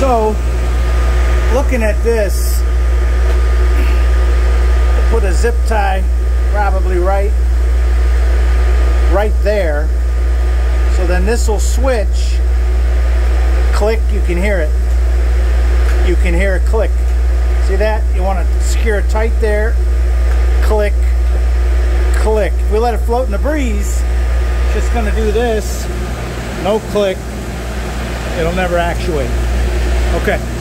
So, looking at this, put a zip tie probably right, right there. So then this will switch. Click, you can hear it. You can hear it click. See that? You want to secure it tight there. Click, click. If we let it float in the breeze, just going to do this. No click. It'll never actuate. Okay.